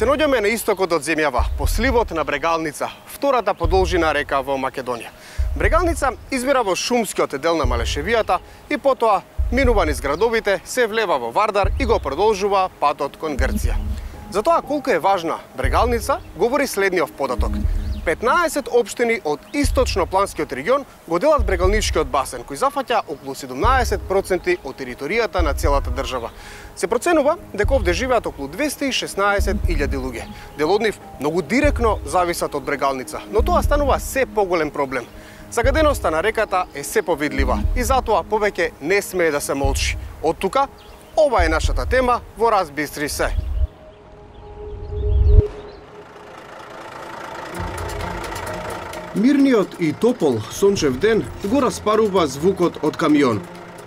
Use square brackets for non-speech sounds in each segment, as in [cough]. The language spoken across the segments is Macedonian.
Се наоѓаме на истокот од земјава, по сливот на Брегалница, втората подолжина река во Македонија. Брегалница избира во шумскиот дел на Малешевијата и потоа минува низ градовите, се влева во Вардар и го продолжува патот кон Грција. За тоа колку е важна Брегалница, говори следниот податок. 15 општини од источно-планскиот регион го делат брегалничкиот басен, кој зафаќа околу 17% од територијата на целата држава. Се проценува дека овде живеат околу 216.000 луѓе. Дел од нив многу директно зависат од брегалница, но тоа станува се поголем проблем. Загаденоста на реката е се повидлива и затоа повеќе не смее да се молчи. Од тука, ова е нашата тема во Разбистри се. Мирниот и топол сончев ден го распарува звукот од камион.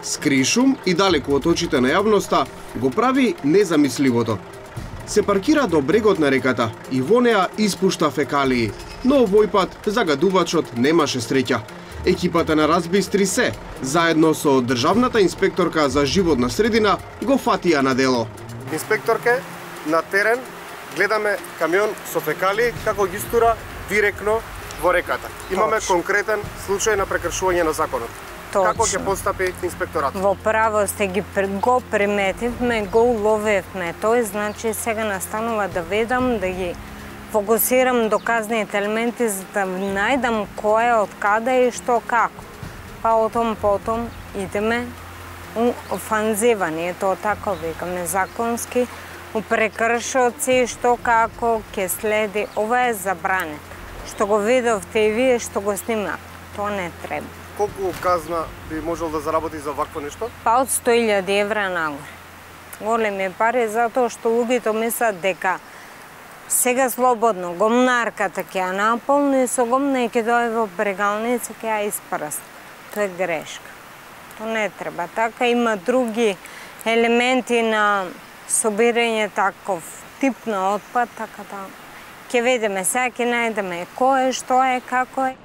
Скришум и далеку од очите на јавноста го прави незамисливото. Се паркира до брегот на реката и во неа испушта фекалии, но овој пат загадувачот немаше среќа. Екипата на Разбистри се, заедно со државната инспекторка за животна средина, го фатија на дело. Инспекторке, на терен гледаме камион со фекалии како ги стура директно во реката. Имаме Точно. конкретен случај на прекршување на законот. Како ќе Точно. постапи инспекторатот? Во право сте ги го приметивме, го уловевме. Тој значи сега настанува да ведам, да ги фокусирам доказните елементи за да најдам кој е, од каде и што како. Па отом потом идеме у офанзива, ние тоа тако викаме законски, у прекршоци што како ќе следи. Ова е забране. Што го видовте и вие што го снимав. Тоа не треба. Колку казна би можел да заработи за вакво нешто? Па од 100.000 евра нагоре. Големи пари затоа што луѓето мислат дека сега слободно гомнарката ќе ја наполни со гомна и ќе дое во брегалница ќе ја испрст. Тоа е грешка. Тоа не треба. Така има други елементи на собирање таков тип на отпад, така да ќе видиме, сега ќе најдеме кој е, што е, како е.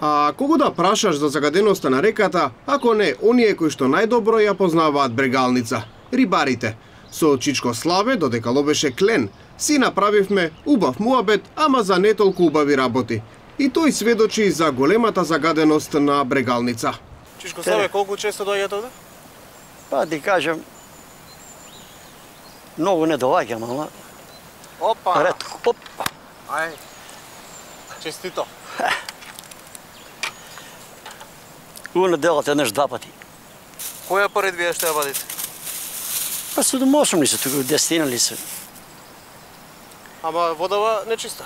А кого да прашаш за загаденоста на реката, ако не оние кои што најдобро ја познаваат брегалница, рибарите. Со Чичко Славе, додека ловеше клен, си направивме убав муабет, ама за не толку убави работи. И тој сведочи за големата загаденост на брегалница. Чичко Славе, колку често доаѓате овде? Па ти кажем, многу не доаѓам, ама Опа! ретко. Оп, Ај, честито. [laughs] у неделата еднаш два пати. Која поред вие што ја вадите? Па 7-8 ли се, тука 10 ли се. Ама водава нечиста.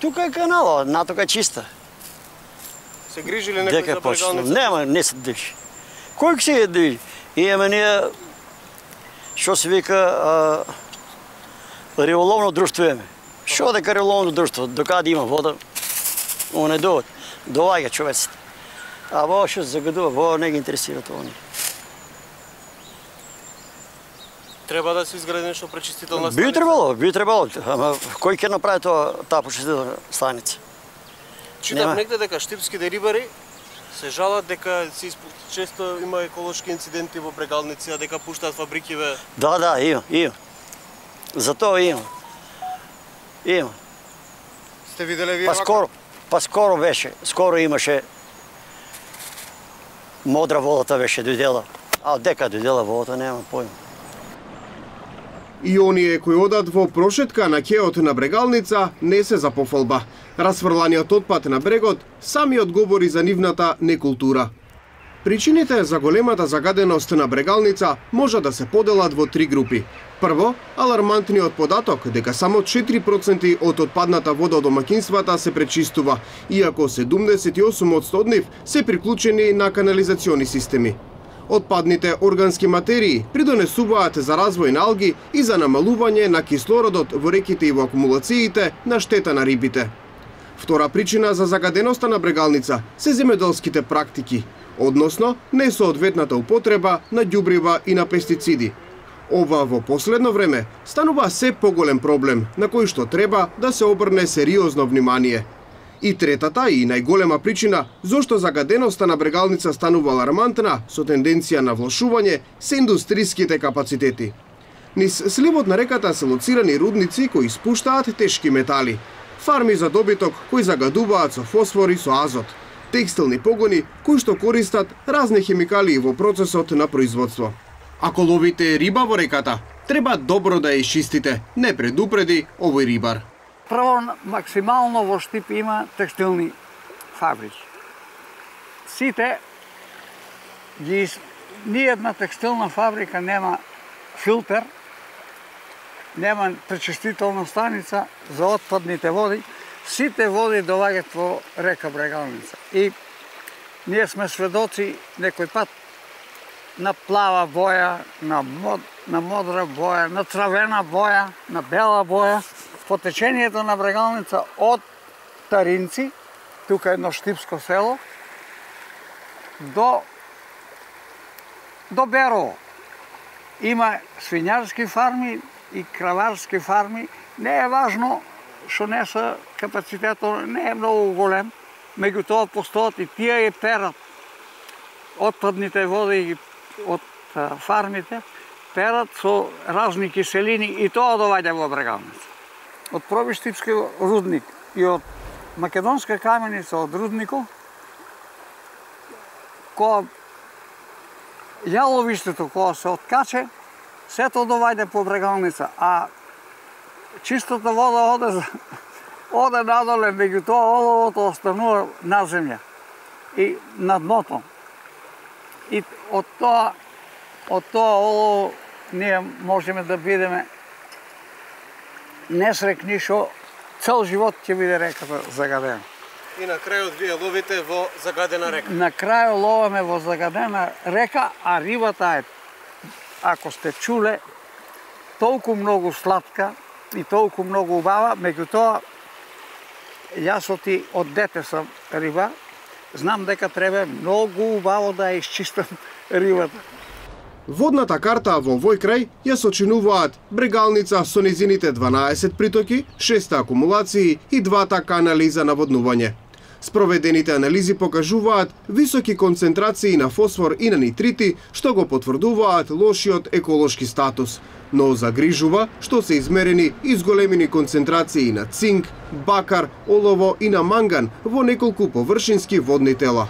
Тука е канала, натока е чиста. Се грижи ли Дека е почна. Нема, не се движи. Кој ќе се движи? Имаме ние, што се вика, а, риболовно друштво имаме. Што дека риболовно друштво, докаде има вода, ово не довод. Доаѓа човеците. А во што се загадува, во не ги интересира тоа. ни. Треба да се изгради нешто пречистителна Би требало, би требало, ама кој ќе направи тоа таа почистителна станица? Читав Нема. негде дека штипските рибари се жалат дека се испу... често има еколошки инциденти во брегалници, а дека пуштаат фабрикиве. Да, да, има, има. За тоа има. Има. Сте виделе вие Па скоро, па скоро беше, скоро имаше модра водата беше дојдела. А дека дојдела водата нема појма. И оние кои одат во прошетка на кеот на брегалница не се за пофалба. Расфрланиот отпад на брегот самиот говори за нивната некултура. Причините за големата загаденост на брегалница може да се поделат во три групи. Прво, алармантниот податок дека само 4% од отпадната вода од домакинствата се пречистува, иако 78% од нив се приклучени на канализациони системи. Отпадните органски материи придонесуваат за развој на алги и за намалување на кислородот во реките и во акумулациите на штета на рибите. Втора причина за загаденоста на брегалница се земеделските практики, односно несоодветната употреба на ѓубрива и на пестициди. Ова во последно време станува се поголем проблем на кој што треба да се обрне сериозно внимание. И третата и најголема причина зошто загаденоста на брегалница станува алармантна со тенденција на влошување се индустриските капацитети. Низ сливот на реката се лоцирани рудници кои спуштаат тешки метали. Фарми за добиток кои загадуваат со фосфор и со азот. Текстилни погони кои што користат разни химикалии во процесот на производство. Ако ловите риба во реката, треба добро да ја чистите. не предупреди овој рибар. Прво, максимално во Штип има текстилни фабрики. Сите ги ни една текстилна фабрика нема филтер, нема пречистителна станица за отпадните води, сите води доаѓаат во река Брегалница. И ние сме сведоци некој пат на плава боја, на, мод, на модра боја, на травена боја, на бела боја, по течението на Брегалница од Таринци, тука едно штипско село, до до Берово. Има свинјарски фарми и краварски фарми. Не е важно што не се капацитетот не е многу голем, меѓутоа постојат и тие и перат отпадните води од фармите, перат со разни киселини и тоа доваѓа во Брегалница. Од Пробиштипски рудник и од Македонска каменица од рудникот, која јаловиштето кога се откаче, сето доваѓа по брегалница, а чистата вода оде, оде надоле, меѓутоа оловото останува на земја и на дното. И од тоа, од тоа олово ние можеме да бидеме несрекни што цел живот ќе биде реката загадена. И на крајот вие ловите во загадена река. На крајот ловаме во загадена река, а рибата е, ако сте чуле, толку многу сладка и толку многу убава, меѓутоа, јас оти од дете сам риба, знам дека треба многу убаво да ја изчистам [laughs] рибата. Водната карта во овој крај ја сочинуваат Брегалница со низините 12 притоки, 6 акумулации и двата канали за наводнување. Спроведените анализи покажуваат високи концентрации на фосфор и на нитрити, што го потврдуваат лошиот еколошки статус. Но загрижува што се измерени изголемени концентрации на цинк, бакар, олово и на манган во неколку површински водни тела.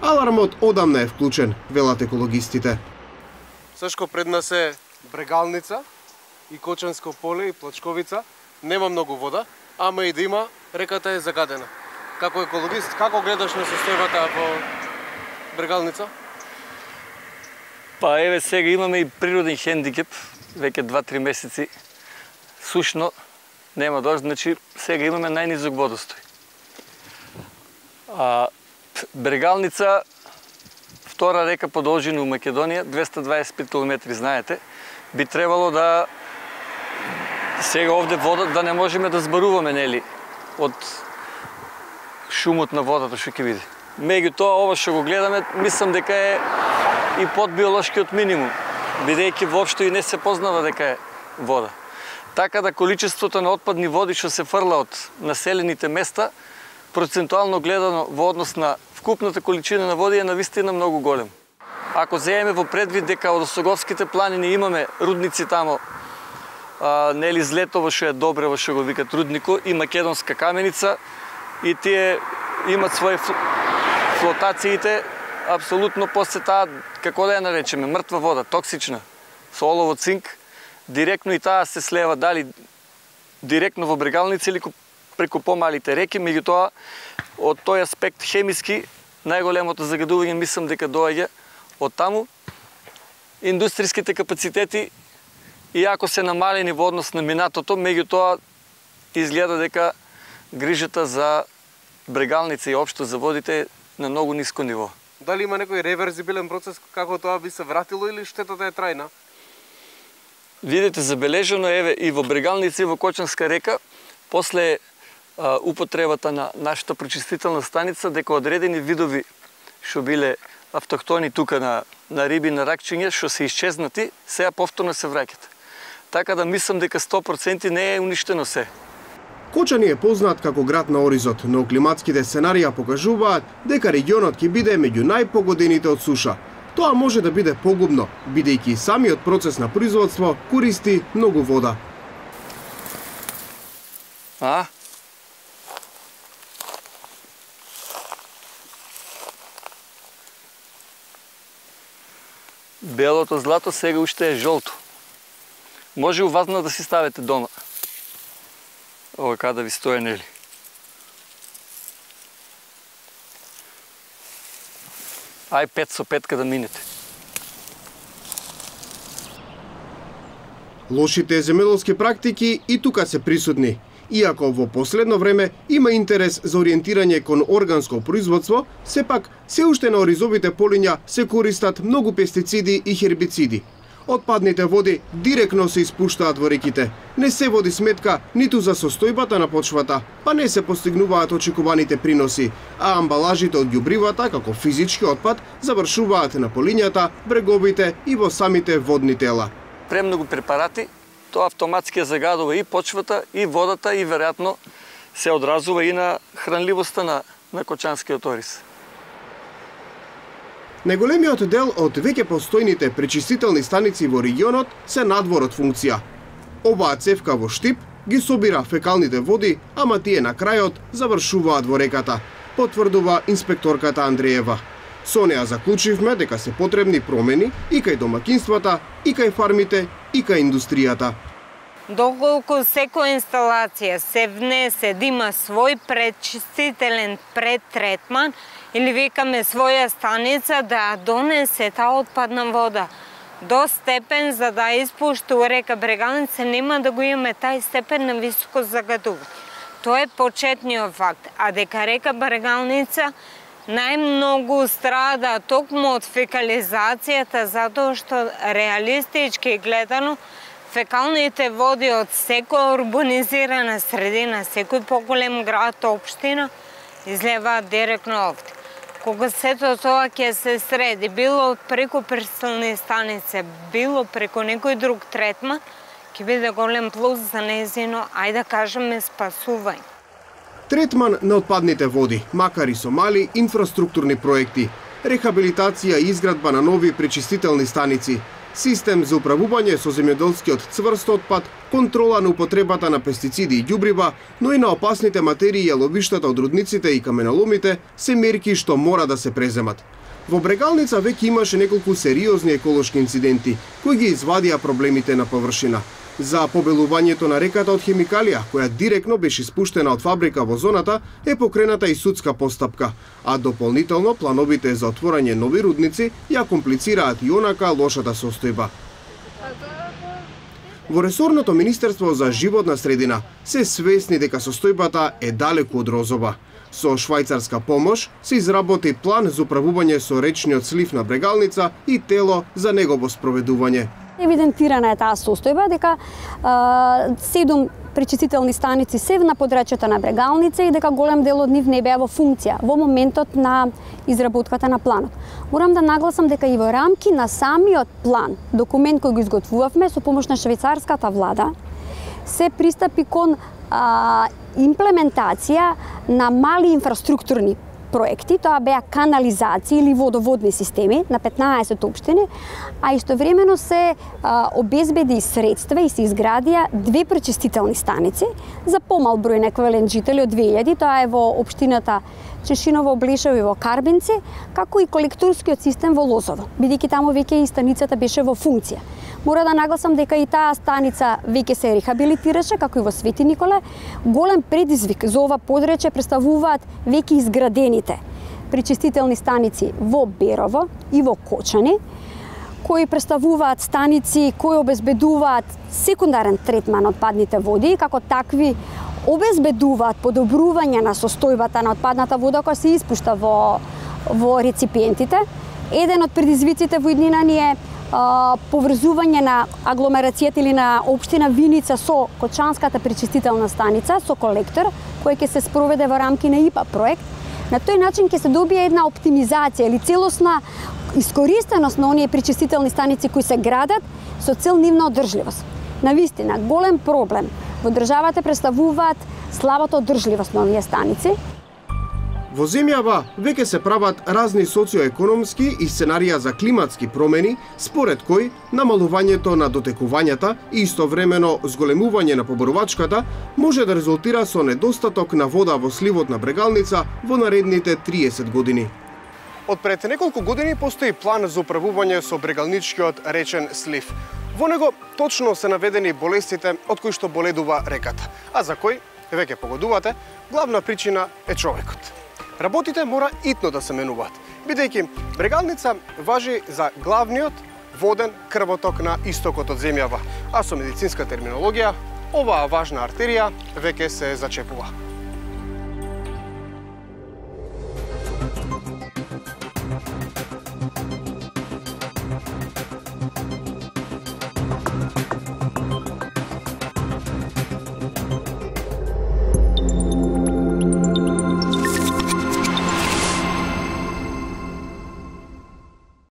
Алармот одамна е вклучен, велат екологистите. Сашко пред нас е Брегалница и Кочанско поле и Плачковица. Нема многу вода, ама и да има, реката е загадена. Како екологист, како гледаш на состојбата во Брегалница? Па еве сега имаме и природен хендикеп, веќе 2-3 месеци сушно, нема дожд, значи сега имаме најнизок водостој. А, Брегалница, втора река по должина у Македонија, 225 км, знаете, би требало да сега овде вода да не можеме да зборуваме, нели, од шумот на водата што ќе биде. Меѓутоа, ова што го гледаме, мислам дека е и под биолошкиот минимум, бидејќи воопшто и не се познава дека е вода. Така да количеството на отпадни води што се фрла од населените места, процентуално гледано во однос на вкупната количина на води е навистина многу голем. Ако земеме во предвид дека од Осоговските планини имаме рудници тамо, а, нели Злетово што е Добрево што го викат руднико и Македонска каменица, и тие имат своји флотациите, апсолутно после таа, како да ја наречеме, мртва вода, токсична, со олово цинк, директно и таа се слева дали директно во брегалници или преку помалите реки, меѓутоа од тој аспект хемиски најголемото загадување мислам дека доаѓа од таму. Индустријските капацитети иако се намалени во однос на минатото, меѓутоа изгледа дека грижата за брегалница и општо за водите на многу ниско ниво. Дали има некој реверзибилен процес како тоа би се вратило или штетата е трајна? Видите, забележено еве и во Брегалница и во Кочанска река, после а, употребата на нашата прочистителна станица, дека одредени видови што биле автохтони тука на, на риби, на ракчиња, што се исчезнати, сега повторно се враќат. Така да мислам дека 100% не е уништено се. Кочани е познат како град на оризот, но климатските сценарија покажуваат дека регионот ќе биде меѓу најпогодените од суша. тоа може да биде погубно, бидејќи самиот процес на производство користи многу вода. А? Белото злато сега уште е жолто. Може увазно да си ставите дома. Ова када ви стоја нели? Ај пет со петка да минете. Лошите земјоделски практики и тука се присутни. Иако во последно време има интерес за ориентирање кон органско производство, сепак се уште на оризовите полиња се користат многу пестициди и хербициди. Отпадните води директно се испуштаат во реките. Не се води сметка ниту за состојбата на почвата, па не се постигнуваат очекуваните приноси, а амбалажите од ѓубривата, како физички отпад, завршуваат на полињата, бреговите и во самите водни тела. Премногу препарати, тоа автоматски загадува и почвата, и водата, и веројатно се одразува и на хранливоста на, на кочанскиот ориз. Најголемиот дел од веќе постојните пречистителни станици во регионот се надвор од функција. Оваа цевка во Штип ги собира фекалните води, ама тие на крајот завршуваат во реката, потврдува инспекторката Андреева. Со неа заклучивме дека се потребни промени и кај домакинствата, и кај фармите, и кај индустријата. Доколку секоја инсталација се внесе да има свој предчистителен предтретман или викаме своја станица да донесе таа отпадна вода до степен за да испушти у река Брегалница, нема да го имаме тај степен на високо загадување. Тоа е почетниот факт. А дека река Брегалница најмногу страда токму од фекализацијата затоа што реалистички гледано фекалните води од секоја урбанизирана средина, секој поголем град, општина, излеваат директно овде. Кога сето тоа ќе се среди, било преку престилни станице, било преку некој друг третман, ќе биде голем плюс за незино, ајде да кажеме, спасување. Третман на отпадните води, макар и со мали инфраструктурни проекти, рехабилитација и изградба на нови пречистителни станици, систем за управување со земјоделскиот цврст отпад, контрола на употребата на пестициди и ѓубрива, но и на опасните материи и ловиштата од рудниците и каменоломите се мерки што мора да се преземат. Во Брегалница веќе имаше неколку сериозни еколошки инциденти, кои ги извадија проблемите на површина за побелувањето на реката од хемикалија, која директно беше испуштена од фабрика во зоната, е покрената и судска постапка, а дополнително плановите за отворање нови рудници ја комплицираат и онака лошата состојба. Во ресорното Министерство за животна средина се свесни дека состојбата е далеку од розова. Со швајцарска помош се изработи план за управување со речниот слив на Брегалница и тело за негово спроведување. Евидентирана е таа состојба дека седум пречистителни станици се на подрачјата на Брегалница и дека голем дел од нив не беа во функција во моментот на изработката на планот. Морам да нагласам дека и во рамки на самиот план, документ кој го изготвувавме со помош на швейцарската влада, се пристапи кон а, имплементација на мали инфраструктурни проекти, тоа беа канализации или водоводни системи на 15 општини, а истовремено се а, обезбеди средства и се изградија две пречистителни станици за помал број неквалент жители од 2000, тоа е во општината Чешиново, Блишево и во Карбинци, како и колекторскиот систем во Лозово, бидејќи таму веќе и станицата беше во функција. Мора да нагласам дека и таа станица веќе се рехабилитираше, како и во Свети Николе. Голем предизвик за ова подрече представуваат веќе изградените причистителни станици во Берово и во Кочани, кои представуваат станици кои обезбедуваат секундарен третман од падните води, како такви обезбедуваат подобрување на состојбата на отпадната вода која се испушта во, во реципиентите. Еден од предизвиците во иднина ни е а, поврзување на агломерацијата или на општина Виница со Кочанската пречистителна станица, со колектор, кој ќе се спроведе во рамки на ИПА проект. На тој начин ќе се добие една оптимизација или целосна искористеност на оние пречистителни станици кои се градат со цел нивна одржливост. На вистина, голем проблем во државата представуваат слабата одржливост на овие станици. Во земјава веќе се прават разни социоекономски и сценарија за климатски промени, според кои намалувањето на дотекувањата и истовремено зголемување на поборувачката може да резултира со недостаток на вода во сливот на Брегалница во наредните 30 години. Од пред неколку години постои план за управување со брегалничкиот речен слив. Во него точно се наведени болестите од кои што боледува реката, а за кои, веќе погодувате, главна причина е човекот. Работите мора итно да се менуваат, бидејќи брегалница важи за главниот воден крвоток на истокот од земјава, а со медицинска терминологија оваа важна артерија веќе се зачепува.